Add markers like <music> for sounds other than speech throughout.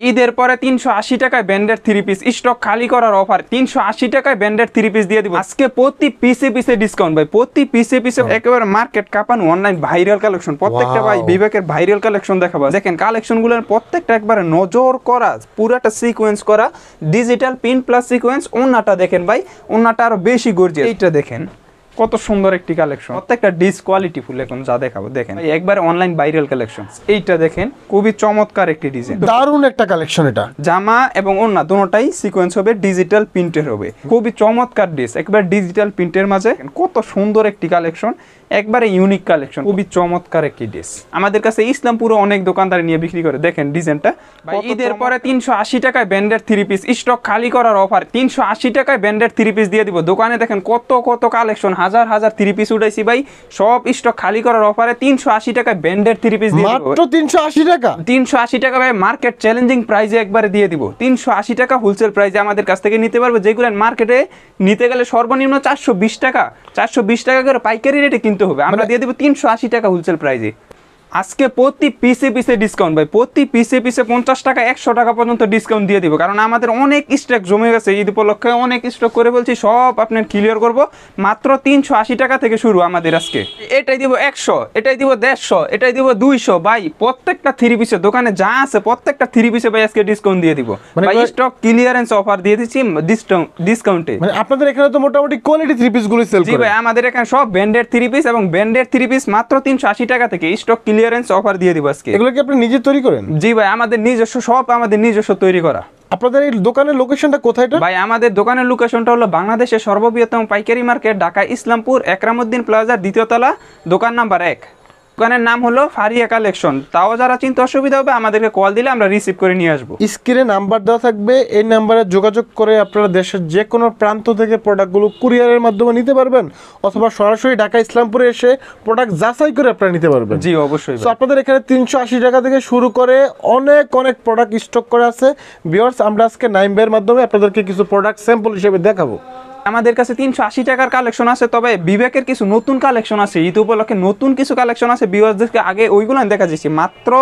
ঈদের পরে তিনশো আশি টাকায় ব্যান্ডের থ্রি পিস স্টক খালি করার অফার তিনশো আশি টাকায় ব্যান্ডের থ্রি পিস দিয়ে দিব। আজকে প্রতি পিসে পিসে ডিসকাউন্ট ভাই প্রতি পিসে পিসে একেবারে মার্কেট কাপানো অনলাইন ভাইরাল কালেকশন প্রত্যেকটা ভাই বিবেকের ভাইরাল কালেকশন দেখাবো। দেখেন কালেকশনগুলোর প্রত্যেকটা একবারে নজর করা পুরাটা সিকোয়েন্স করা ডিজিটাল পিন প্লাস সিকোয়েন্স ওনাটা দেখেন ভাই ওনাটা আরও বেশি গর্জে এইটা দেখেন। কত সুন্দর একটি কালেকশন প্রত্যেকটা ডিস কোয়ালিটি ফুল এখন যা দেখাবো দেখেন। একবার অনলাইন ভাইরাল কালেকশন এইটা দেখেন খুবই চমৎকার একটি ডিজাইন দারুণ একটা কালেকশন এটা। জামা এবং ওড়না দুটোটাই সিকোয়েন্স হবে ডিজিটাল প্রিন্টের হবে। খুবই চমৎকার ডিস একবার ডিজিটাল প্রিন্টের মাঝে কত সুন্দর একটি কালেকশন একবারে ইউনিক কালেকশন খুবই চমৎকার একটি ড্রেস আমাদের কাছে ইসলামপুরে অনেক দোকানদার নিয়ে বিক্রি করে। দেখেন ডিজাইনটা ঈদের পরে তিনশো আশি টাকায় ব্যান্ডের থ্রি পিস স্টক খালি করার অফার তিনশো আশি টাকায় ব্যান্ডের থ্রি পিস দিয়ে দিব। দোকানে দেখেন কত কত কালেকশন হাজার হাজার থ্রি পিস উঠাইছি ভাই। সব স্টক খালি করার অফারে তিনশো আশি টাকায় ব্যান্ডের থ্রি পিস দিয়ে মাত্র তিনশো আশি টাকা? তিনশো আশি টাকা ভাই মার্কেট চ্যালেঞ্জিং প্রাইজে একবারে দিয়ে দিব। তিনশো আশি টাকা হোলসেল প্রাইজে আমাদের কাছ থেকে নিতে পারবে। যেগুলো মার্কেটে নিতে গেলে সর্বনিম্ন চারশো বিশ টাকা। চারশো বিশ টাকা করে পাইকারি রেটে কিনতে হবে। আমরা দিয়ে দিব তিনশো আশি টাকা হোলসেল প্রাইজে আজকে প্রতি পিসে পিসে ডিসকাউন্ট ভাই প্রতি পিসে পিসে পঞ্চাশ টাকা একশো টাকা পর্যন্ত ডিসকাউন্ট দিয়ে দিব। কারণ আমাদের অনেক স্টক জমে গেছে ঈদ উপলক্ষে অনেক স্টক করে বলছি সব আপনার ক্লিয়ার করব। মাত্র তিনশো আশি টাকা থেকে শুরু আমাদের আজকে। এটাই দিব একশো এটাই দিব দেড়শো এটাই দিব দুইশো। ভাই প্রত্যেকটা থ্রি পিসের দোকানে যা আছে প্রত্যেকটা থ্রি পিসে ভাই আজকে ডিসকাউন্ট দিয়ে দিব। মানে ভাই স্টক ক্লিয়ারেন্স অফার দিয়ে দিচ্ছি ডিসকাউন্টে মানে আপনাদের এখানে তো মোটামুটি কোয়ালিটি থ্রি পিসগুলো সেল জি ভাই আমাদের এখানে সব ব্যান্ডেড থ্রি পিস এবং ব্যান্ডেড থ্রি পিস মাত্র তিনশো আশি টাকা থেকে স্টক ক্লিয়ারেন্স অফার দিয়ে দিব আজকে। এগুলো কি আপনি নিজে তৈরি করেন? জি ভাই আমাদের নিজস্ব সব আমাদের নিজস্ব তৈরি করা। আপনাদের এই দোকানের লোকেশনটা কোথায় এটা? ভাই আমাদের দোকানের লোকেশনটা হলো বাংলাদেশের সর্ববৃহত্তম পাইকারি মার্কেট ঢাকা ইসলামপুর একরামুদ্দিন প্লাজার দ্বিতীয় তলা দোকান নাম্বার এক। দোকানের নাম হলো ফারিয়া কালেকশন। তাও যারা চিন্তা অসুবিধা হবে আমাদেরকে কল দিলে আমরা রিসিভ করে নিয়ে আসব। স্ক্রিনে নাম্বার দেওয়া থাকবে। এই নাম্বারে যোগাযোগ করে আপনারা দেশের যে কোনো প্রান্ত থেকে প্রোডাক্টগুলো কুরিয়ারের মাধ্যমে নিতে পারবেন অথবা সরাসরি ঢাকা ইসলামপুরে এসে প্রোডাক্ট যাচাই করে আপনারা নিতে পারবেন। জি অবশ্যই তো আপনাদের এখানে তিনশো আশি টাকা থেকে শুরু করে অনেক অনেক প্রোডাক্ট স্টক করে আছে। বিয়ার্স আমরা আজকে নাইম বের মাধ্যমে আপনাদেরকে কিছু প্রোডাক্ট স্যাম্পল হিসেবে দেখাবো। আমাদের কাছে তিনশো আশি টাকার কালেকশন আছে, তবে বিবেকের কিছু নতুন কালেকশন আছে, ঈদ উপলক্ষে নতুন কিছু কালেকশন আছে বিওয়ার্সদেরকে আগে ওইগুলো দেখা যাচ্ছি মাত্র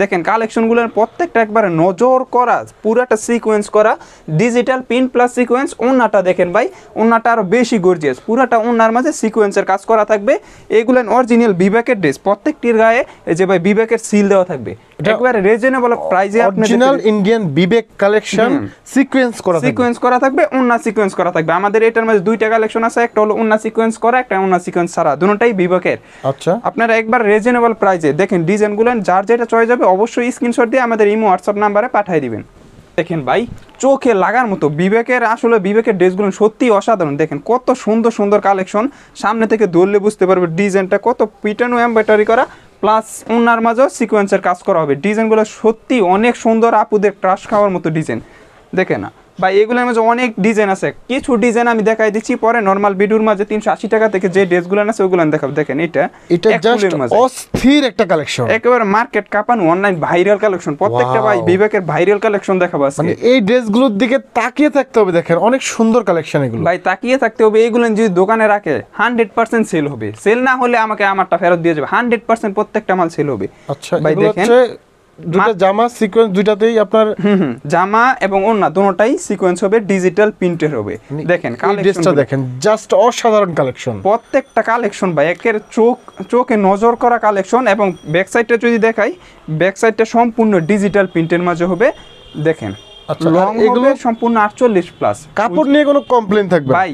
দেখেন কালেকশনগুলোর প্রত্যেকটা একবারে নজর করা, পুরাটা সিকোয়েন্স করা ডিজিটাল পিন প্লাস সিকোয়েন্স ওনাটা দেখেন ভাই ওনাটা আরও বেশি গর্জিয়াস পুরাটা ওনার মাঝে সিকোয়েন্সের কাজ করা থাকবে। এগুলো অরিজিনাল বিবেকের ড্রেস প্রত্যেকটির গায়ে যে ভাই বিবেকের সিল দেওয়া থাকবে। একবারে রিজনেবল প্রাইজে আপনি original Indian Bibek collection sequence করা। সিকোয়েন্স করা থাকবে ওন্না সিকোয়েন্স করা থাকবে। আমাদের এটার মধ্যে দুইটা কালেকশন আছে একটা হলো ওন্না সিকোয়েন্স করা একটা ওন্না সিকোয়েন্স ছাড়া। দুটোটাই বিবেকের। আচ্ছা। আপনারা একবার রিজনেবল প্রাইসে দেখেন ডিজাইনগুলো যার যেটা চয়েস যাবে অবশ্যই স্ক্রিনশট দিয়ে আমাদের ইমো হোয়াটসঅ্যাপ নাম্বারে পাঠিয়ে দিবেন। দেখেন ভাই চোখে লাগার মতো বিবেকের আসলে বিবেকের ড্রেসগুলো সত্যি অসাধারণ। দেখেন কত সুন্দর সুন্দর কালেকশন সামনে থেকে ধরলে বুঝতে পারবে ডিজাইনটা কত পিটানো এমব্রয়ডারি করা। প্লাস ওনার মাঝেও সিকোয়েন্সের কাজ করা হবে। ডিজাইনগুলো সত্যি অনেক সুন্দর, আপুদের ক্রাশ খাওয়ার মতো ডিজাইন। দেখে না। ভাই এগুলোর মাঝে অনেক ডিজাইন আছে। কিছু ডিজাইন আমি দেখাই দিচ্ছি পরে নর্মাল ভিডিওর মাঝে তিনশো আশি টাকা থেকে যে ড্রেসগুলো আছে ওগুলো দেখাবো। দেখেন এটা এটা জাস্ট অস্থির একটা কালেকশন একেবারে মার্কেট কাপানো অনলাইন ভাইরাল কালেকশন প্রত্যেকটা ভাই বিবেকের ভাইরাল কালেকশন দেখাবো মানে এই ড্রেসগুলোর দিকে তাকিয়ে থাকতে হবে দেখেন অনেক সুন্দর কালেকশন এগুলো। ভাই তাকিয়ে থাকতে হবে এইগুলো যদি দোকানে রাখে হান্ড্রেড পার্সেন্ট সেল হবে। সেল না হলে আমাকে আমারটা ফেরত দিয়ে যাবে। হান্ড্রেড পার্সেন্ট প্রত্যেকটা মাল সেল হবে। আচ্ছা ভাই দেখেন। দুটো জামা সিকোয়েন্স দুইটাতেই আপনার জামা এবং ওন্না দুটোটাই সিকোয়েন্স হবে ডিজিটাল প্রিন্টের হবে। দেখেন এই ড্রেসটা কালেকশন দেখেন জাস্ট অসাধারণ কালেকশন প্রত্যেকটা কালেকশন ভাই একের চোখ চোখে নজর করা কালেকশন এবং ব্যাক সাইডটা যদি দেখাই ব্যাক সাইডটা সম্পূর্ণ ডিজিটাল প্রিন্টের মাঝে হবে। দেখেন আচ্ছা, লং এগুলো সম্পূর্ণ আটচল্লিশ প্লাস কাপড় নিয়ে কোনো কমপ্লেন থাকবে ভাই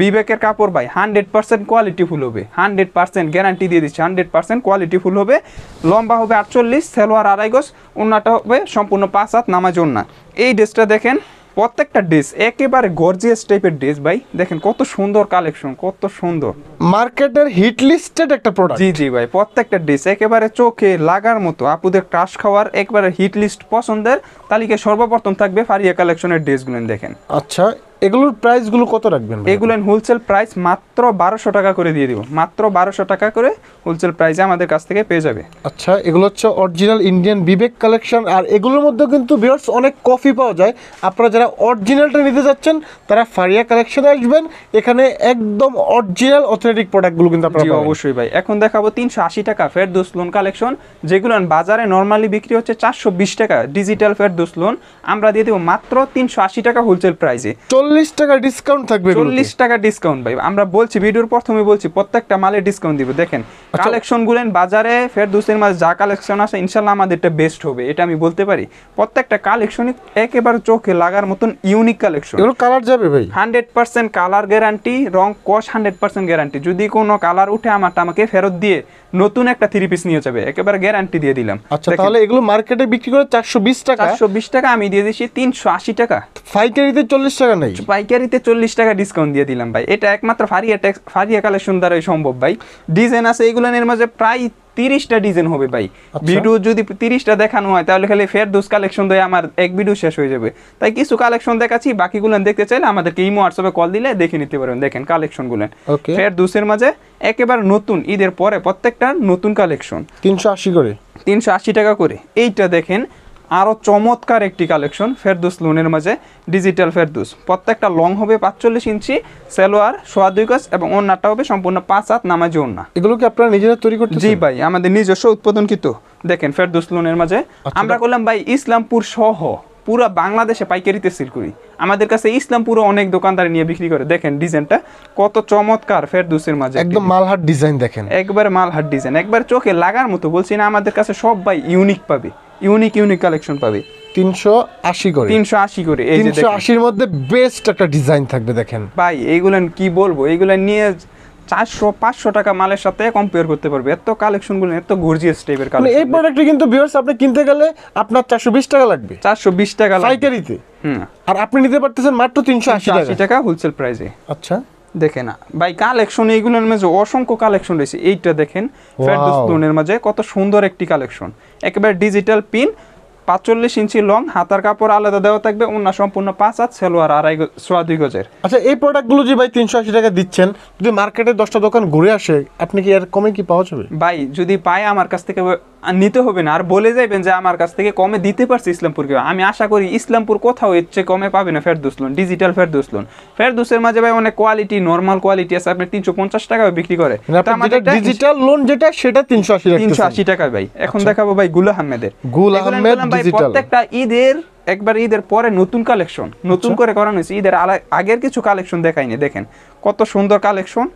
বিবেকের কাপড় ভাই হান্ড্রেড পার্সেন্ট কোয়ালিটি ফুল হবে হান্ড্রেড পার্সেন্ট গ্যারান্টি দিয়ে দিচ্ছে হান্ড্রেড পার্সেন্ট কোয়ালিটি ফুল হবে লম্বা হবে আটচল্লিশ সেলোয়ার আড়াই গজ ওনাটা হবে সম্পূর্ণ পাঁচ হাত নামাজ ওন্না এই ড্রেসটা দেখেন প্রত্যেকটা ড্রেস একেবারে গর্জিয়াস টাইপের ড্রেস ভাই দেখেন কত সুন্দর কালেকশন কত সুন্দর। মার্কেটের হিট লিস্টেড একটা প্রোডাক্ট জি জি ভাই প্রত্যেকটা ডিশ একেবারে চোখে লাগার মতো আপুদের ক্রাশ খাওয়ার একবারে হিট লিস্ট পছন্দের তালিকায় সর্বপ্রথম থাকবে ফারিয়া কালেকশনের ড্রেসগুলো দেখেন। আচ্ছা এগুলোর প্রাইসগুলো কত রাখবেন এগুলো হোলসেল প্রাইস মাত্র বারোশো টাকা করে দিয়ে দিব। মাত্র বারোশো টাকা করে হোলসেল প্রাইসে আমাদের কাছ থেকে পেয়ে যাবে। আচ্ছা এগুলো হচ্ছে অরিজিনাল ইন্ডিয়ান বিবেক কালেকশন আর এগুলোর মধ্যে কিন্তু বিয়ার্স অনেক কফি পাওয়া যায়। আপনারা যারা অরিজিনালটা নিতে যাচ্ছেন তারা ফারিয়া কালেকশনে আসবেন। এখানে একদম অরিজিনাল অথেন্টিক প্রোডাক্টগুলো কিন্তু আপনারা পাবেন। অবশ্যই ভাই। এখন দেখাবো তিনশো আশি টাকা ফেরদৌস লোন কালেকশন যেগুলো বাজারে নর্মালি বিক্রি হচ্ছে চারশো বিশ টাকা ডিজিটাল ফেরদৌস লোন আমরা দিয়ে দেবো মাত্র তিনশো আশি টাকা হোলসেল প্রাইসে চল্লিশ টাকা ডিসকাউন্ট থাকবে চল্লিশ টাকা ডিসকাউন্ট ভাই। আমরা বলছি ভিডিওর প্রথমে বলছি প্রত্যেকটা মালে ডিসকাউন্ট দিব। দেখেন আচ্ছা। কালেকশন গুলেন বাজারে ফেরদৌসের মাঝে যা কালেকশন আসে ইনশাল্লাহ আমাদেরটা বেস্ট হবে। এটা আমি বলতে পারি। প্রত্যেকটা কালেকশনই একেবারে চোখে লাগার মতন ইউনিক কালেকশন এগুলো কালার যাবে ভাই। হান্ড্রেড পার্সেন্ট কালার গ্যারান্টি রং কস হান্ড্রেড পার্সেন্ট গ্যারান্টি যদি কোনো কালার উঠে আমারটা আমাকে ফেরত দিয়ে নতুন একটা থ্রি পিস নিয়ে যাবে একেবারে গ্যারান্টি দিয়ে দিলাম। আচ্ছা তাহলে এগুলো মার্কেটে বিক্রি করে চারশো বিশ টাকা? চারশো বিশ টাকা আমি দিয়ে দিচ্ছি তিনশো আশি টাকা। পাইকারিতে চল্লিশ টাকা নেই। পাইকারিতে চল্লিশ টাকা ডিসকাউন্ট দিয়ে দিলাম ভাই। এটা একমাত্র ফারিয়া ট্যাক্স ফারিয়া কালেকশন দ্বারাই সম্ভব ভাই। ডিজাইন আছে এগুলোর মাঝে প্রায় তিরিশটা ডিজাইন হবে ভাই। আচ্ছা। ভিডিও যদি তিরিশটা দেখানো হয় তাহলে খালি ফের দুস কালেকশন দিয়ে আমার এক ভিডিও শেষ হয়ে যাবে। তাই কিছু কালেকশন দেখাচ্ছি বাকিগুলো দেখতে চাইলে আমাদেরকে ইমো হোয়াটসঅ্যাপে কল দিলে দেখে নিতে পারবেন দেখেন কালেকশনগুলো ওকে ফের দুসের মাঝে একেবারে নতুন ঈদের পরে প্রত্যেকটা নতুন কালেকশন তিনশো আশি করে। তিনশো আশি টাকা করে। এইটা দেখেন আরও চমৎকার একটি কালেকশন ফেরদুস লোনের মাঝে ডিজিটাল ফেরদুস। প্রত্যেকটা লং হবে পাঁচচল্লিশ ইঞ্চি সেলোয়ার সোয়া দুই গজ এবং ওনারটা হবে সম্পূর্ণ পাঁচ হাত নামাজি ওনা এগুলো কি আপনারা নিজেরা তৈরি করতে জি ভাই আমাদের নিজস্ব উৎপাদনকৃত। দেখেন ফেরদুস লোনের মাঝে আচ্ছা, আমরা করলাম ভাই ইসলামপুর সহ পুরো বাংলাদেশে পাইকারিতে সেল করি। আমাদের কাছে ইসলামপুরও অনেক দোকানদারি নিয়ে বিক্রি করে। দেখেন ডিজাইনটা কত চমৎকার ফেরদুসের মাঝে একদম মালহাট ডিজাইন দেখেন। একবার মালহাট ডিজাইন একবার চোখে লাগার মতো বলছি না আমাদের কাছে সব ভাই ইউনিক পাবে। ইউনিক ইউনিক কালেকশন পাবে। তিনশো আশি করে। তিনশো আশি করে তিনশো আশির মধ্যে বেস্ট একটা ডিজাইন থাকবে দেখেন। ভাই এইগুলো কি বলব? এইগুলো নিয়ে চারশো পাঁচশো টাকা মালের সাথে কম্পেয়ার করতে পারবে। এত কালেকশনগুলো এত গর্জিয়াস টাইপের এই কালেকশন প্রোডাক্টটি কিন্তু ভিউয়ার্স আপনি কিনতে গেলে আপনার চারশো বিশ টাকা লাগবে। চারশো বিশ টাকা। পাইকারিতে। হুম। আর আপনি নিতে পারতেছেন মাত্র তিনশো আশি টাকা। হোলসেল প্রাইসে আচ্ছা। দেখে না ভাই কালেকশন এইগুলোর মাঝে অসংখ্য কালেকশন রয়েছে। এইটা দেখেন ফেরদৌস Wow. মাঝে কত সুন্দর একটি কালেকশন একেবারে ডিজিটাল পিন পাঁচচল্লিশ ইঞ্চি লং হাতার কাপড় আলাদা দেওয়া থাকবে অন্য সম্পূর্ণ পাঁচ হাত সেলোয়ার আড়াই সোয়া দুই গজের। আচ্ছা এই প্রোডাক্টগুলো যে ভাই তিনশো আশি টাকা দিচ্ছেন যদি মার্কেটে দশটা দোকান ঘুরে আসে আপনি কি আর কমে কি পাওয়া যাবে? ভাই যদি পায় আমার কাছ থেকে নিতে হবে না। আর বলে যাবেন যে আমার কাছ থেকে কমে দিতে পারছে ইসলামপুরকে। আমি আশা করি ইসলামপুর কোথাও এর চেয়ে কমে পাবে না Ferdous lawn digital Ferdous lawn. ফেরদুসের মাঝে ভাই অনেক কোয়ালিটি নর্মাল কোয়ালিটি আছে। আপনি তিনশো পঞ্চাশ টাকায় বিক্রি করে। মানে ডিজিটাল লোন যেটা সেটা তিনশো আশি তিনশো আশি টাকা ভাই। এখন দেখাবো ভাই গুল আহমেদের। গুল আহমেদ। প্রত্যেকটা ঈদের একবার ঈদের পরে নতুন কালেকশন নতুন আচ্ছা। করে করানো হয়েছে। ঈদের আগের কিছু কালেকশন দেখাইনি দেখেন। কত সুন্দর কালেকশন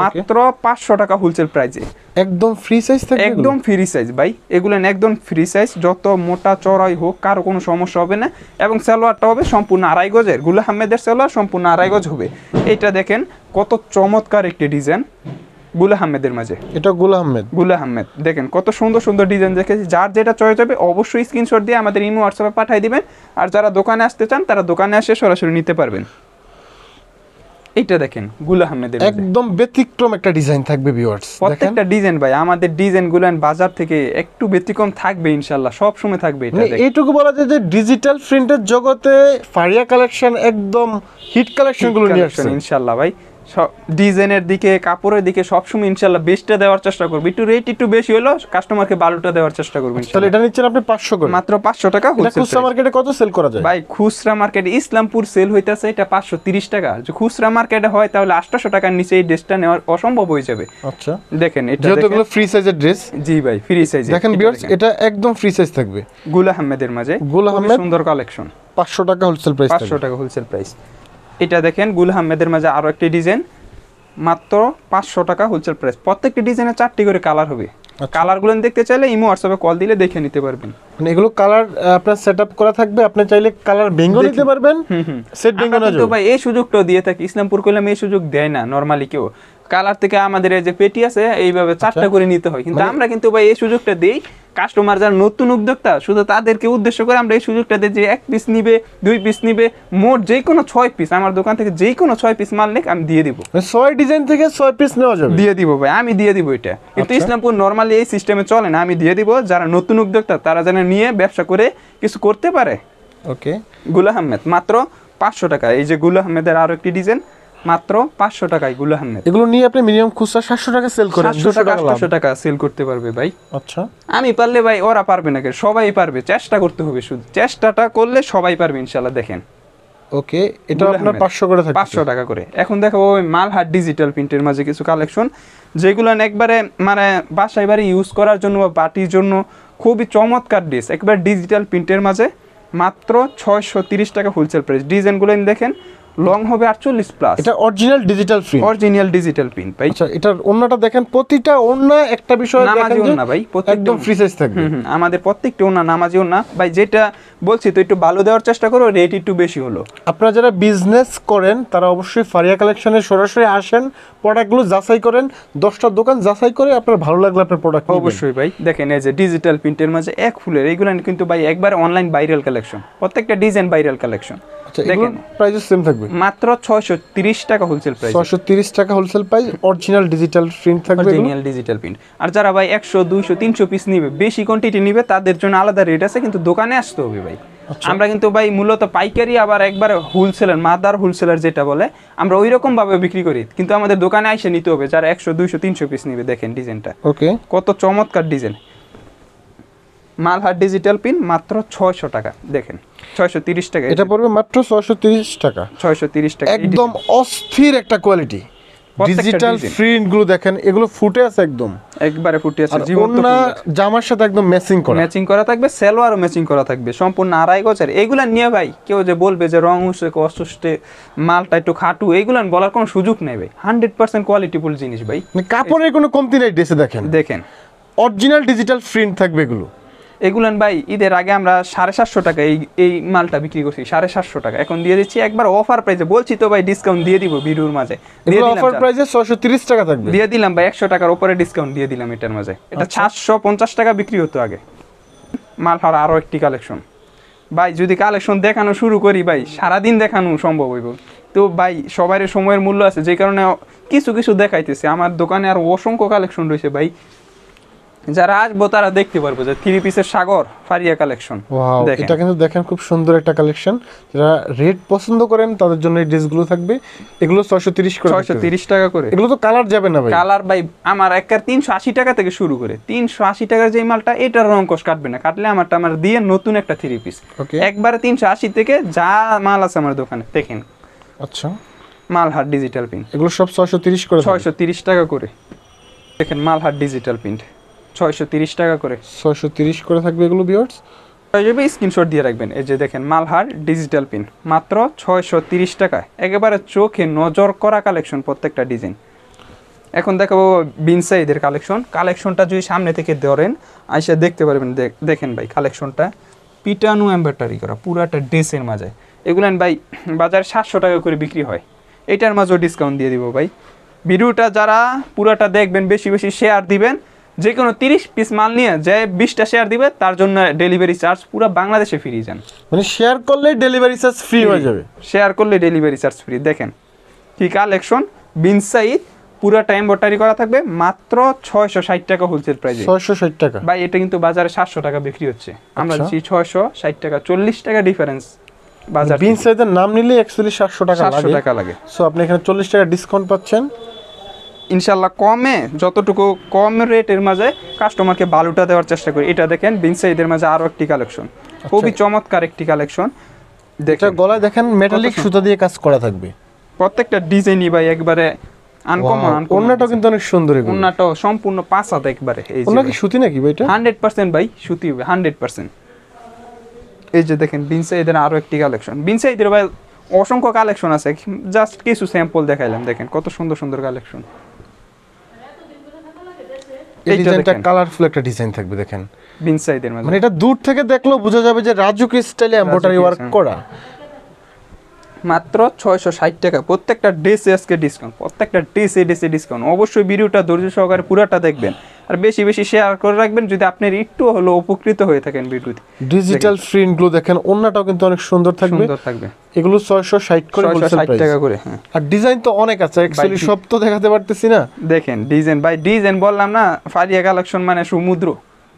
মাত্র পাঁচশো টাকা হোলসেল প্রাইজে একদম ফ্রি সাইজ থাকবে একদম ফ্রি সাইজ ভাই। এগুলো একদম ফ্রি সাইজ যত মোটা চড়াই হোক কারও কোনো সমস্যা হবে না। এবং সালোয়ারটা হবে সম্পূর্ণ আড়াই গজের। গুলা আহমেদের সালোয়ার সম্পূর্ণ আড়াই গজ হবে। এটা দেখেন কত চমৎকার একটি ডিজাইনগুলা আহমেদের মাঝে। এটা গুল আহমেদ। গুলা আহমেদ দেখেন কত সুন্দর সুন্দর ডিজাইন দেখেছি। যার যেটা চয়েস হবে অবশ্যই স্ক্রিনশট দিয়ে আমাদের ইমো হোয়াটসঅ্যাপে পাঠিয়ে দিবেন। আর যারা দোকানে আসতে চান তারা দোকানে এসে সরাসরি নিতে পারবেন। এইটা দেখেনগুলা আহমেদের একদম ব্যতিক্রম একটা ডিজাইন থাকবে ভিউয়ার্স প্রত্যেকটা ডিজাইন ভাই আমাদের ডিজাইন গুলান বাজার থেকে একটু ব্যতিক্রম থাকবে ইনশাল্লাহ সব সময় থাকবে এটা মানে দেখেন। এইটুকু বলা যায় যে ডিজিটাল প্রিন্টের জগতে ফারিয়া কালেকশন একদম হিট কালেকশনগুলো নিয়ে আসছে। ইনশাল্লাহ ভাই। ডিজাইনের দিকে কাপড়ের দিকে সবসময় ইনশাল্লাহ বেস্টটা দেওয়ার চেষ্টা করব। একটু রেট একটু বেশি হলো কাস্টমারকে বালুটা দেওয়ার চেষ্টা করব তাহলে এটা নিচ্ছেন আপনি পাঁচশো করে। মাত্র পাঁচশো টাকা খুচরা মার্কেটে কত সেল করা যায়? ভাই খুচরা মার্কেটে ইসলামপুর সেল হইতাছে এটা পাঁচশো তিরিশ টাকা। যে খুচরা মার্কেটে হয় তাহলে আটশো টাকার নিচে এই ড্রেসটা নেওয়া অসম্ভব হয়ে যাবে। আচ্ছা। দেখেন এটা যেহেতু ফ্রি সাইজের ড্রেস জি ভাই ফ্রি সাইজ দেখেন ভিউয়ার্স এটা একদম ফ্রি সাইজ থাকবে। গুল আহমেদের মাঝে। গুল আহমেদ। সুন্দর কালেকশন পাঁচশো টাকা হোলসেল প্রাইস পাঁচশো টাকা হোলসেল প্রাইস এটা দেখেন গুল আহমেদের মাঝে আরও একটি ডিজাইন মাত্র পাঁচশো টাকা হোলসেল প্রাইস প্রত্যেকটি ডিজাইনে চারটি করে কালার হবে। আচ্ছা। কালারগুলো দেখতে চাইলে ইমো হোয়াটসঅ্যাপে কল দিলে দেখে নিতে পারবেন। মানে এগুলো কালার আপনার সেট আপ করা থাকবে। আপনি চাইলে কালার বেঙ্গল নিতে পারবেন। সেট বেঙ্গল আমরা না ভাই এই সুযোগটাও দিয়ে থাকি। ইসলামপুর কইলাম এই সুযোগ দেয় না নরমালি কেউ। কালার থেকে আমাদের এই যে পেটি আছে এইভাবে চারটা করে নিতে হয়। কিন্তু মানে- আমরা কিন্তু ভাই এই সুযোগটা দিই কাস্টমার যারা নতুন উদ্যোক্তা শুধু তাদেরকে উদ্দেশ্য করে আমরা এই সুযোগটা দিই যে এক পিস নিবে দুই পিস নিবে মোট যে কোনো ছয় পিস আমার দোকান থেকে যে কোনো ছয় পিস মাল নিক আমি দিয়ে দিব। মানে ছয় ডিজাইন থেকে ছয় পিস নেওয়া যাবে? দিয়ে দিব ভাই আমি দিয়ে দিব এটা। কিন্তু আচ্ছা। ইসলামপুর নরমালি এই সিস্টেমে চলে না আমি দিয়ে দিব। যারা নতুন উদ্যোক্তা তারা যেন নিয়ে ব্যবসা করে কিছু করতে পারে। ওকে গুলা আহমেদ মাত্র পাঁচশো টাকা। এই যে গুলা আহমেদের আরও একটি ডিজাইন মাত্র পাঁচশো টাকায় গুল আহমেদ এগুলো নিয়ে আপনি মিনিমাম খুচরা সাতশো টাকা সেল করেন সাতশো টাকা টাকা আটশো টাকা সেল করতে পারবে ভাই। আচ্ছা। আমি পারলে ভাই ওরা পারবে না সবাই পারবে চেষ্টা করতে হবে শুধু। চেষ্টাটা করলে সবাই পারবে ইনশাল্লাহ দেখেন। ওকে এটা আপনার পাঁচশো করে থাকে পাঁচশো টাকা করে। এখন দেখো ওই মালহাট ডিজিটাল প্রিন্টের মাঝে কিছু কালেকশন যেগুলো একবারে মানে বাসায় বাড়ি ইউজ করার জন্য বা পার্টির জন্য খুবই চমৎকার ড্রেস একবার ডিজিটাল প্রিন্টের মাঝে মাত্র ছয়শো তিরিশ টাকা হোলসেল প্রাইস ডিজাইনগুলো দেখেন লং হবে আটচল্লিশ প্লাস এটা original digital free original digital print ভাই। আচ্ছা এটার ওন্নাটা দেখেন প্রতিটা ওন্না একটা বিষয় নামাজি ওন্না ভাই, একদম ফ্রি সাইজ থাকবে। আমাদের প্রত্যেকটা ওনা নামাজিও না ভাই যেটা বলছি তো একটু ভালো দেওয়ার চেষ্টা করো রেট একটু বেশি হলো। আপনারা যারা বিজনেস করেন তারা অবশ্যই ফারিয়া কালেকশনে সরাসরি আসেন প্রোডাক্টগুলো যাচাই করেন দশটা দোকান যাচাই করে আপনার ভালো লাগলে আপনার প্রোডাক্ট অবশ্যই ভাই। দেখেন এই যে ডিজিটাল প্রিন্টের মাঝে এক ফুলের এইগুলো কিন্তু ভাই একবার অনলাইন ভাইরাল কালেকশন প্রত্যেকটা ডিজাইন ভাইরাল কালেকশন দেখেন। প্রাইস সেম থাকবে? মাত্র ছয়শো তিরিশ টাকা হোলসেল প্রাইস ছশো তিরিশ টাকা wholesale price original digital print থাকবে অরিজিনাল ডিজিটাল প্রিন্ট আর যারা ভাই একশো দুইশো তিনশো পিস নিবে বেশি কোয়ান্টিটি নিবে তাদের জন্য আলাদা রেট আছে কিন্তু দোকানে আসতে হবে ভাই। আচ্ছা। আমরা কিন্তু ভাই মূলত পাইকারি আবার একবার হোলসেলার মাদার হোলসেলার যেটা বলে আমরা ওই রকম ভাবে বিক্রি করি। কিন্তু আমাদের দোকানে আইসে নিতে হবে যারা একশো দুইশো তিনশো পিস নিবে দেখেন ডিজাইনটা ওকে কত চমৎকার ডিজাইন মালহার ডিজিটাল পিন মাত্র ছয়শো টাকা। দেখেন ছয়শো তিরিশ টাকা এটা পড়বে মাত্র ছশো তিরিশ টাকা। ছয়শো তিরিশ টাকা একদম অস্থির একটা কোয়ালিটি ডিজিটাল। প্রিন্টগুলো দেখেন এগুলো ফুটে আছে একদম। একবারে ফুটে আছে ওন্না জামার সাথে একদম ম্যাচিং করা। ম্যাচিং করা থাকবে সেলোয়ারও ম্যাচিং করা থাকবে সম্পূর্ণ আড়াই গজের। এইগুলা নিয়ে ভাই কেউ যে বলবে যে রং উঠছে অসুস্থে মালটা একটু খাটু এইগুলান বলার কোনো সুযোগ নেই ভাই। হান্ড্রেড পার্সেন্ট কোয়ালিটিফুল জিনিস ভাই। মানে কাপড়ের কোনো কমতি নাই ড্রেসে দেখেন। দেখেন। অরিজিনাল ডিজিটাল প্রিন্ট থাকবে এগুলো। এগুলান ভাই ঈদের আগে আমরা সাড়ে সাতশো টাকা এই এই মালটা বিক্রি করছি সাড়ে সাতশো টাকা। এখন দিয়ে দিচ্ছি একবার অফার প্রাইসে বলছি তো ভাই ডিসকাউন্ট দিয়ে দিব ভিডিওর মাঝে। দিয়ে দিলাম অফার প্রাইসে ছশো তিরিশ টাকা থাকবে। দিয়ে দিলাম ভাই একশো টাকার উপরে ডিসকাউন্ট দিয়ে দিলাম এটার মাঝে। এটা আচ্ছা। সাতশো পঞ্চাশ টাকা বিক্রি হতো আগে। মালহার আরও একটি কালেকশন ভাই যদি কালেকশন দেখানো শুরু করি ভাই সারাদিন দেখানো সম্ভব হইব। তো ভাই সবার সময়ের মূল্য আছে যে কারণে কিছু কিছু দেখাইতেছে। আমার দোকানে আর অসংখ্য কালেকশন রয়েছে ভাই। যারা আসব তারা দেখতে পারব যে থ্রি পিসের সাগর ফারিয়া কালেকশন এটা কিন্তু দেখেন খুব সুন্দর একটা কালেকশন যারা রেড পছন্দ করেন তাদের জন্য এই ড্রেসগুলো থাকবে। এগুলো ছয়শো তিরিশ করে ছয়শো তিরিশ টাকা করে। এগুলো তো কালার যাবে না ভাই। কালার ভাই আমার একার তিনশো আশি টাকা থেকে শুরু করে। তিনশো আশি টাকার যে মালটা এটার রং কোষ কাটবে না। কাটলে আমারটা আমার দিয়ে নতুন একটা থ্রি পিস. একবারে তিনশো আশি থেকে যা মাল আছে আমার দোকানে। দেখেন। আচ্ছা। মালহার ডিজিটাল প্রিন্ট এগুলো সব ছয়শো তিরিশ করে ছয়শো তিরিশ টাকা করে। দেখেন মালহার ডিজিটাল প্রিন্ট ছয়শো তিরিশ টাকা করে। ছয়শো তিরিশ করে থাকবে এগুলো বিয়ার্স যাবে স্ক্রিনশট দিয়ে রাখবেন। এই যে দেখেন মালহার ডিজিটাল পিন মাত্র ছয়শো তিরিশ টাকায়। একেবারে চোখে নজর করা কালেকশন প্রত্যেকটা ডিজাইন এখন দেখাবো বিনসাইদের কালেকশন কালেকশনটা যদি সামনে থেকে ধরেন আইসা দেখতে পারবেন দেখ- দেখেন ভাই কালেকশনটা পিটানো এম্ব্রয়ডারি করা পুরাটা ড্রেসের মাঝে এগুলান ভাই বাজারে সাতশো টাকা করে বিক্রি হয়। এটার মাঝেও ডিসকাউন্ট দিয়ে দিব ভাই। ভিডিওটা যারা পুরাটা দেখবেন বেশি বেশি শেয়ার দিবেন যে কোনো তিরিশ পিস মাল নিয়ে যে বিশটা শেয়ার দিবে তার জন্য ডেলিভারি চার্জ পুরো বাংলাদেশে ফ্রি যান মানে শেয়ার করলে ডেলিভারি চার্জ ফ্রি হয়ে যাবে। শেয়ার করলে ডেলিভারি চার্জ ফ্রি দেখেন। কি কালেকশন বিনসাইড পুরাটা এম্বয়ডারি করা থাকবে মাত্র ছয়শো ষাট টাকা হোলসেল প্রাইসে ছয়শো ষাট টাকা। ভাই এটা কিন্তু বাজারে সাতশো টাকা বিক্রি হচ্ছে। আমরা আচ্ছা। দিচ্ছি ছয়শো ষাট টাকা চল্লিশ টাকা ডিফারেন্স বাজার বিন সাইজের নাম নিলে অ্যাকচুয়ালি সাতশো টাকা সাতশো টাকা লাগে। সো আপনি এখানে চল্লিশ টাকা ডিসকাউন্ট পাচ্ছেন। ইনশাল্লাহ কমে যতটুকু কম রেটের মাঝে কাস্টমারকে বালুটা দেওয়ার চেষ্টা করি। এটা দেখেন বিনসাইডের মাঝে আরও একটি কালেকশন খুবই চমৎকার একটি কালেকশন দেখেন। গলায় দেখেন মেটালিক সুতা দিয়ে কাজ করা থাকবে। প্রত্যেকটা ডিজাইনই ভাই একবারে আনকমন কিন্তু অনেক সুন্দর সম্পূর্ণ পাঁচ হাত একবারে এই কি সুতি নাকি ভাই এটা? সুতি হবে হান্ড্রেড পার্সেন্ট। এই যে দেখেন বিনসাইদের আরও একটি কালেকশন বিনসাইদের ভাই অসংখ্য কালেকশন আছে জাস্ট কিছু স্যাম্পল দেখাইলাম দেখেন কত সুন্দর সুন্দর কালেকশন এই ডিজাইনটা কালারফুল একটা ডিজাইন থাকবে দেখেন। বিনসাইদের মাঝে। মানে এটা দূর থেকে দেখলেও বোঝা যাবে যে রাজুক স্টাইলে এমব্রয়ডারি ওয়ার্ক করা। মাত্র ছয়শো ষাট টাকা। প্রত্যেকটা ড্রেসে আজকে ডিসকাউন্ট প্রত্যেকটা ড্রেসে ড্রেসে ডিসকাউন্ট অবশ্যই ভিডিওটা ধৈর্য সহকারে পুরাটা দেখবেন। আর বেশি বেশি শেয়ার করে রাখবেন যদি আপনার একটু হলো উপকৃত হয়ে থাকেন ভিডিওতে। ডিজিটাল প্রিন্টগুলো দেখেন অন্যটাও কিন্তু অনেক সুন্দর থাকবে। সুন্দর থাকবে। এগুলো ছয়শো ষাট করে ছয়শো wholesale ষাট price। টাকা করে হ্যাঁ। আর ডিজাইন তো অনেক আছে অ্যাকচুয়ালি সব তো দেখাতে পারতেছি না। দেখেন ডিজাইন ভাই ডিজাইন বললাম না ফারিয়া কালেকশন মানে সমুদ্র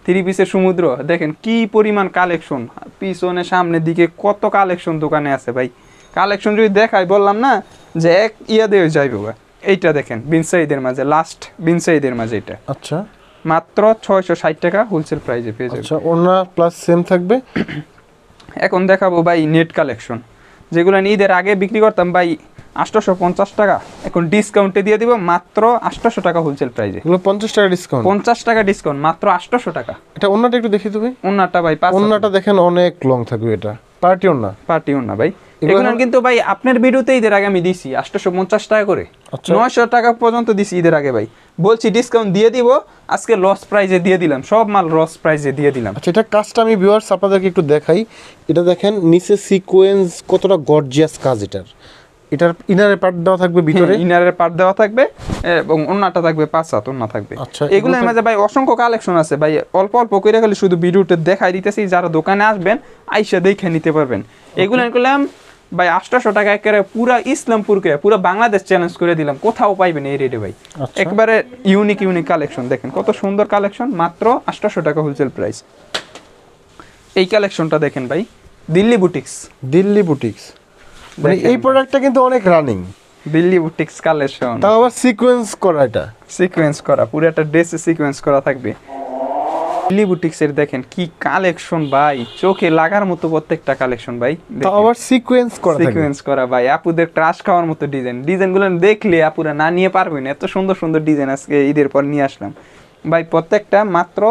থ্রি পিসের সমুদ্র। দেখেন কি পরিমাণ কালেকশন পিছনে সামনের দিকে কত কালেকশন দোকানে আছে ভাই। কালেকশন যদি দেখাই বললাম না যে এক ইয়া দিয়ে যাইব এইটা দেখেন বিনসাইদের মাঝে লাস্ট বিনসাইদের মাঝে এটা। আচ্ছা। মাত্র ছয়শো ষাট টাকা হোলসেল প্রাইসে পেয়ে যাবে। আচ্ছা ওনা প্লাস সেম থাকবে? <clears throat> এখন দেখাবো ভাই নেট কালেকশন যেগুলো আমি ঈদের আগে বিক্রি করতাম ভাই আটশোশো পঞ্চাশ টাকা এখন ডিসকাউন্টে দিয়ে দিব মাত্র আটশোশো টাকা হোলসেল প্রাইসে পঞ্চাশ টাকা ডিসকাউন্ট পঞ্চাশ টাকা ডিসকাউন্ট মাত্র আটশোশো টাকা। এটা অন্যটা একটু দেখি তুমি। অন্যটা ভাই অন্যটা দেখেন অনেক লং থাকবে এটা। পার্টি অন্য পার্টি ওনা ভাই। এগুলো কিন্তু ভাই আপনার ভিডিওতে ঈদের আগে আমি দিছি আটশোশো পঞ্চাশ টাকা করে। আচ্ছা। নয়শো টাকা পর্যন্ত দিছি ঈদের আগে ভাই। বলছি ডিসকাউন্ট দিয়ে দিব আজকে লস প্রাইজে দিয়ে দিলাম সব মাল লস প্রাইজে দিয়ে দিলাম। আচ্ছা এটা কাজটা আমি ভিউয়ার্স আপনাদেরকে একটু দেখাই। এটা দেখেন নিচে সিকোয়েন্স কতটা গর্জিয়াস কাজ এটার। এটার ইনারে পার্ট দেওয়া থাকবে ভিতরে। ইনারের পার্ট দেওয়া থাকবে এবং অন্যটা থাকবে পাঁচ হাত অন্য থাকবে। আচ্ছা, এগুলোর মাঝে ভাই অসংখ্য কালেকশন আছে ভাই। অল্প অল্প করে খালি শুধু ভিডিওতে দেখাই দিতেছি যারা দোকানে আসবেন আইসা দেখে নিতে পারবেন। এগুলো করলাম ভাই আটশোশো টাকা একেবারে পুরা ইসলামপুরকে পুরো বাংলাদেশ চ্যালেঞ্জ করে দিলাম। কোথাও পাইবেন এই রেটে ভাই। একবারে ইউনিক ইউনিক কালেকশন দেখেন কত সুন্দর কালেকশন মাত্র আটশোশো টাকা হোলসেল প্রাইস এই কালেকশনটা দেখেন ভাই দিল্লি বুটিক্স দিল্লি বুটিক্স মানে এই প্রোডাক্টটা কিন্তু অনেক রানিং দিল্লি বুটিক্স কালেকশন তাও আবার সিকোয়েন্স করা এটা। সিকোয়েন্স করা পুরো একটা ড্রেসে সিকোয়েন্স করা থাকবে। দিল্লি বুটিক্সের দেখেন কি কালেকশন ভাই। চোখে লাগার মতো প্রত্যেকটা কালেকশন ভাই। আবার সিকোয়েন্স করা সিকোয়েন্স করা ভাই। আপুদের ক্রাশ খাওয়ার মতো ডিজাইন ডিজাইনগুলো দেখলে আপুরা না নিয়ে পারবেন এত সুন্দর সুন্দর ডিজাইন আজকে ঈদের পর নিয়ে আসলাম। ভাই প্রত্যেকটা মাত্র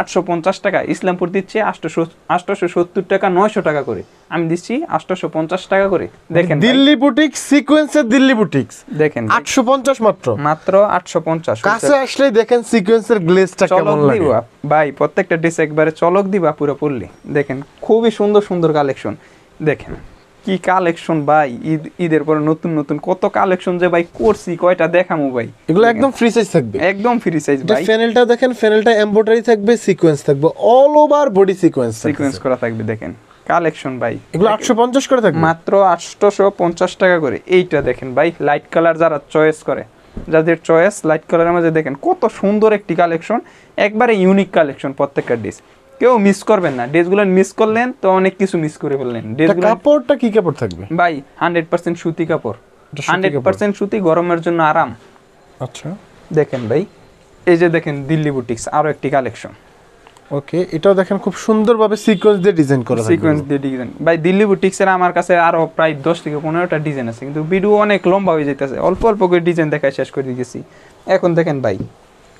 আটশো পঞ্চাশ টাকা ইসলামপুর দিচ্ছে আটশো আটশোশো সত্তর টাকা নয়শো টাকা করে। আমি দিচ্ছি আটশোশো পঞ্চাশ টাকা করে। দেখেন দিল্লি বুটিক্স সিকোয়েন্সের দিল্লি বুটিক্স দেখেন আটশো পঞ্চাশ মাত্র। মাত্র আটশো পঞ্চাশ কাছে আসলে দেখেন সিকোয়েন্সের গ্লেজটা কেমন লাগে। ভাই প্রত্যেকটা ড্রেস একবারে চলক দিবা পুরো পড়লে দেখেন খুবই সুন্দর সুন্দর কালেকশন দেখেন। কি কালেকশন ভাই? ঈদ ঈদের পরে নতুন নতুন কত কালেকশন যে ভাই করছি কয়টা দেখামু ভাই? এগুলো একদম ফ্রি সাইজ থাকবে। একদম ফ্রি সাইজ ভাই। ফ্যানেলটা দেখেন ফ্যানেলটা এমব্রয়ডারি থাকবে সিকোয়েন্স থাকবে all over body sequence sequence করা থাকবে দেখেন। কালেকশন ভাই। এগুলো আটশো পঞ্চাশ করে থাকবে। মাত্র আটশোশো পঞ্চাশ টাকা করে। এইটা দেখেন ভাই লাইট কালার যারা চয়েস করে যাদের চয়েস লাইট কালারের মাঝে দেখেন কত সুন্দর একটি কালেকশন একবারে ইউনিক কালেকশন প্রত্যেকটা ড্রেস কেউ মিস করবেন না। ড্রেসগুলো মিস করলেন তো অনেক কিছু মিস করে ফেললেন। ড্রেসগুলো কাপড়টা কি কাপড় থাকবে? ভাই হান্ড্রেড পার্সেন্ট সুতি কাপড়। হান্ড্রেড পার্সেন্ট সুতি গরমের জন্য আরাম। আচ্ছা। দেখেন ভাই এই যে দেখেন দিল্লি বুটিক্স আরও একটি কালেকশন ওকে এটাও দেখেন খুব সুন্দরভাবে সিকোয়েন্স দিয়ে ডিজাইন করা সিকোয়েন্স দিয়ে ডিজাইন ভাই দিল্লি বুটিক্সের আমার কাছে আরও প্রায় দশ থেকে পনেরোটা ডিজাইন আছে কিন্তু ভিডিও অনেক লম্বা হয়ে যেতেছে অল্প অল্প করে ডিজাইন দেখায় শেষ করে দিয়েছি এখন দেখেন ভাই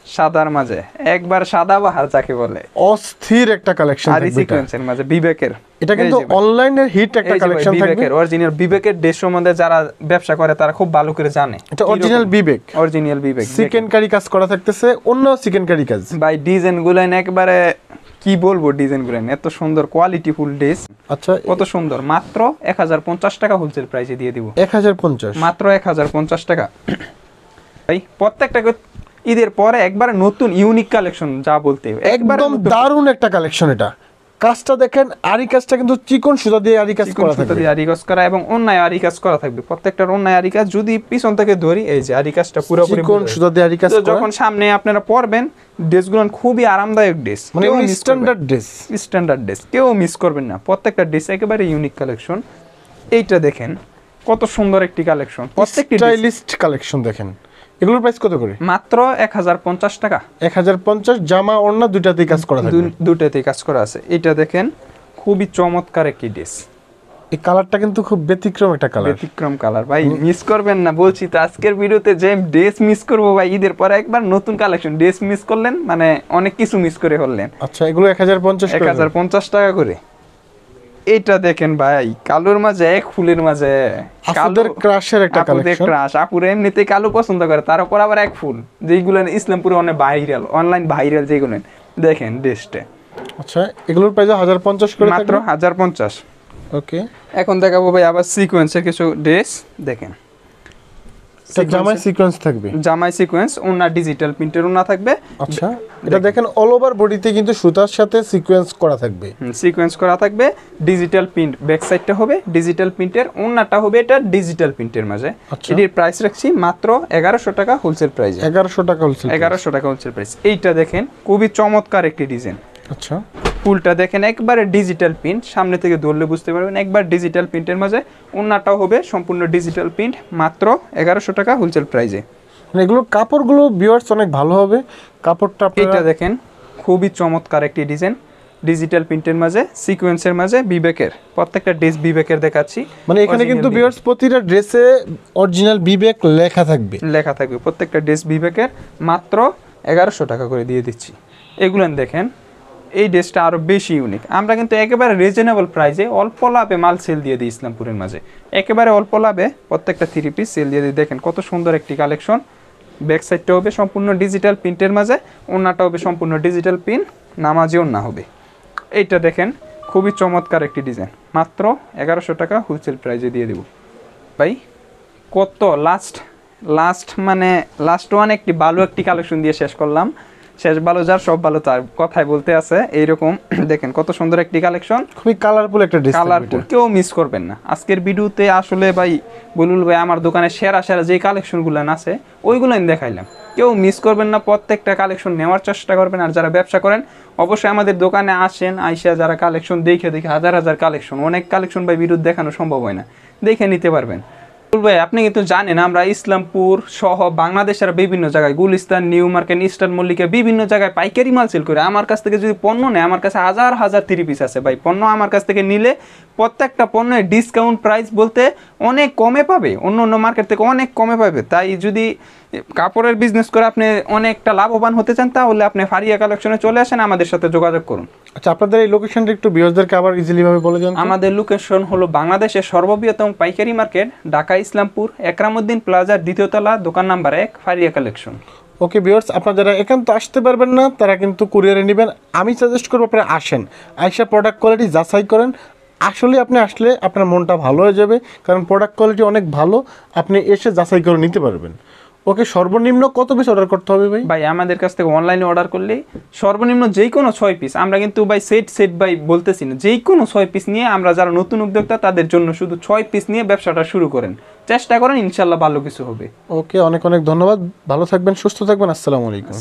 সাদার মাঝে। একবার সাদা বাহার যাকে বলে। অস্থির একটা কালেকশন আর সিকোয়েন্সের মাঝে বিবেকের। এটা কিন্তু অনলাইনের হিট একটা কালেকশন থাকবে বিবেকের অরিজিনাল বিবেকের দেশের মধ্যে যারা ব্যবসা করে তারা খুব ভালো করে জানে। এটা original Bibek. Original Bibek chikankari কাজ করা থাকতেছে অন্য চিকেন কারি কাজ। ভাই ডিজাইন গুলেন একবারে কি বলব ডিজাইন গুলেন এত সুন্দর কোয়ালিটি ফুল ড্রেস আচ্ছা কত সুন্দর। মাত্র এক হাজার পঞ্চাশ টাকা হোলসেল প্রাইসে দিয়ে দিব। এক হাজার পঞ্চাশ। মাত্র এক হাজার পঞ্চাশ টাকা। ভাই প্রত্যেকটা ঈদের পরে একবারে নতুন ইউনিক কালেকশন যা বলতে একবার একদম দারুণ একটা কালেকশন এটা। কাজটা দেখেন আরি কাজটা কিন্তু চিকন সুতা দিয়ে আরি কাজ করা থাকবে। আরি কাজ করা এবং অন্যায় আরি কাজ করা থাকবে। প্রত্যেকটার অন্যায় আরি কাজ যদি পিছন থেকে ধরি এই যে আরি কাজটা পুরোপুরি চিকন সুতা দিয়ে আরি কাজ করা। যখন সামনে আপনারা পরবেন ড্রেসগুলো খুবই আরামদায়ক ড্রেস। মানে স্ট্যান্ডার্ড ড্রেস। Standard dress. কেউ মিস করবেন না। প্রত্যেকটা ড্রেস একেবারে ইউনিক কালেকশন এইটা দেখেন কত সুন্দর একটি কালেকশন প্রত্যেকটি স্টাইলিস্ট কালেকশন দেখেন। এগুলোর প্রাইস কত করে? মাত্র এক হাজার পঞ্চাশ টাকা। এক হাজার পঞ্চাশ জামা ওড়না কাজ করা দুটাতেই কাজ করা আছে। এটা দেখেন খুবই চমৎকার একটি ড্রেস এই কালারটা কিন্তু খুব ব্যতিক্রম একটা কালার ব্যতিক্রম কালার ভাই মিস করবেন না বলছি তো আজকের ভিডিওতে যে ড্রেস মিস করব ভাই ঈদের পরে একবার নতুন কালেকশন ড্রেস মিস করলেন মানে অনেক কিছু মিস করে ফেললেন। আচ্ছা এগুলো এক হাজার পঞ্চাশ এক হাজার পঞ্চাশ টাকা করে। এইটা দেখেন ভাই কালোর মাঝে এক ফুলের মাঝে। আপুদের ক্রাশের একটা কালেকশন ক্রাশ আপুরে এমনিতেই কালো পছন্দ করে তার উপর আবার এক ফুল যেগুলো ইসলামপুরে অনেক ভাইরাল অনলাইন ভাইরাল যেগুলো দেখেন ডেস্টে আচ্ছা এগুলোর প্রাইস হাজার পঞ্চাশ করে মাত্র হাজার পঞ্চাশ। ওকে এখন দেখাবো ভাই আবার সিকোয়েন্সের কিছু ড্রেস দেখেন। এটা জামাই সিকোয়েন্স থাকবে। জামাই সিকোয়েন্স ওনা ডিজিটাল প্রিন্টের ওনা থাকবে। আচ্ছা এটা দেখেন অল ওভার বডিতে কিন্তু সুতার সাথে সিকোয়েন্স করা থাকবে। সিকোয়েন্স করা থাকবে ডিজিটাল প্রিন্ট ব্যাক সাইডটা হবে ডিজিটাল প্রিন্টের ওনাটা হবে এটা ডিজিটাল প্রিন্টের মাঝে। আচ্ছা। এটির প্রাইস রাখছি মাত্র এগারোশো টাকা হোলসেল প্রাইসে এগারোশো টাকা হোলসেল এগারোশো টাকা হোলসেল প্রাইস এইটা দেখেন খুবই চমৎকার একটি ডিজাইন আচ্ছা। ফুলটা দেখেন একবারে ডিজিটাল প্রিন্ট সামনে থেকে ধরলে বুঝতে পারবেন একবার ডিজিটাল প্রিন্টের মাঝে ওনাটাও হবে সম্পূর্ণ ডিজিটাল প্রিন্ট মাত্র এগারোশো টাকা হোলসেল প্রাইজে মানে এগুলো কাপড়গুলো ভিউয়ার্স অনেক ভালো হবে। কাপড়টা এটা দেখেন খুবই চমৎকার একটি ডিজাইন ডিজিটাল প্রিন্টের মাঝে সিকোয়েন্সের মাঝে বিবেকের প্রত্যেকটা ড্রেস বিবেকের দেখাচ্ছি। মানে এখানে কিন্তু। ভিউয়ার্স প্রতিটা ড্রেসে অরিজিনাল বিবেক লেখা থাকবে। লেখা থাকবে প্রত্যেকটা ড্রেস বিবেকের মাত্র এগারোশো টাকা করে দিয়ে দিচ্ছি। এগুলো দেখেন এই ড্রেসটা আরও বেশি ইউনিক আমরা কিন্তু একেবারে রিজনেবল প্রাইসে অল্প লাভে মাল সেল দিয়ে দিই ইসলামপুরের মাঝে। একেবারে অল্প লাভে প্রত্যেকটা থ্রি পিস সেল দিয়ে দিই। দেখেন কত সুন্দর একটি কালেকশন ব্যাক সাইডটা হবে সম্পূর্ণ ডিজিটাল প্রিন্টের মাঝে ওনাটা হবে সম্পূর্ণ ডিজিটাল প্রিন্ট নামাজি ওনা হবে। এইটা দেখেন, খুবই চমৎকার একটি ডিজাইন মাত্র এগারোশো টাকা হোলসেল প্রাইজে দিয়ে দেবো। ভাই, কত লাস্ট লাস্ট মানে লাস্ট ওয়ান একটি ভালো একটি কালেকশন দিয়ে শেষ করলাম। শেষ ভালো যার সব ভালো তার। কথাই বলতে আছে এইরকম <clears throat> দেখেন কত সুন্দর একটি কালেকশন। খুবই কালারফুল একটা ড্রেস কালারফুল কেউ মিস করবেন না। আজকের ভিডিওতে আসলে ভাই বলুল ভাই আমার দোকানে সেরা সেরা যে কালেকশনগুলো আছে ওইগুলো আমি দেখাইলাম। কেউ মিস করবেন না প্রত্যেকটা কালেকশন নেওয়ার চেষ্টা করবেন আর যারা ব্যবসা করেন অবশ্যই আমাদের দোকানে আসেন আইসা যারা কালেকশন দেখে দেখে হাজার হাজার কালেকশন অনেক কালেকশন ভাই ভিডিও দেখানো সম্ভব হয় না। দেখে নিতে পারবেন। ভাই, আপনি কিন্তু জানেন আমরা ইসলামপুর সহ বাংলাদেশের বিভিন্ন জায়গায়, গুলিস্তান, নিউ মার্কেট, ইস্টার্ন মল্লিকে বিভিন্ন জায়গায় পাইকারি মাল সেল করে। আমার কাছ থেকে যদি পণ্য নেয়, আমার কাছে হাজার হাজার থ্রি পিস আছে ভাই। পণ্য আমার কাছ থেকে নিলে প্রত্যেকটা পণ্যের ডিসকাউন্ট প্রাইস বলতে অনেক কমে পাবে অন্য অন্য মার্কেট থেকে অনেক কমে পাবে। তাই যদি কাপড়ের বিজনেস করে আপনি অনেকটা লাভবান হতে চান তাহলে আপনি ফারিয়া কালেকশনে চলে আসেন আমাদের সাথে যোগাযোগ করুন। আচ্ছা আপনাদের এই লোকেশনটা একটু ভিউয়ার্সদেরকে আবার ইজিলি ভাবে বলে দেন আমাদের লোকেশন হলো বাংলাদেশের সর্ববৃহত্তম পাইকারি মার্কেট ঢাকা ইসলামপুর একরামুদ্দিন প্লাজার দ্বিতীয় তলা দোকান নাম্বার এক ফারিয়া কালেকশন ওকে ভিউয়ার্স আপনারা যারা একান্ত আসতে পারবেন না তারা কিন্তু কুরিয়ারে নেবেন। আমি সাজেস্ট করব আপনারা আসেন। আইসা প্রোডাক্ট কোয়ালিটি যাচাই করেন। আসলে আপনি আসলে আপনার মনটা ভালো হয়ে যাবে কারণ প্রোডাক্ট কোয়ালিটি অনেক ভালো আপনি এসে যাচাই করে নিতে পারবেন। ওকে সর্বনিম্ন কত পিস অর্ডার করতে হবে ভাই? ভাই আমাদের কাছ থেকে অনলাইনে অর্ডার করলে সর্বনিম্ন যেই কোনো ছয় পিস আমরা কিন্তু ভাই সেট সেট বাই বলতেছি না যেই কোনো ছয় পিস নিয়ে আমরা যারা নতুন উদ্যোক্তা তাদের জন্য শুধু ছয় পিস নিয়ে ব্যবসাটা শুরু করেন। চেষ্টা করেন ইনশাল্লাহ ভালো কিছু হবে। ওকে অনেক অনেক ধন্যবাদ ভালো থাকবেন সুস্থ থাকবেন আসসালামু আলাইকুম।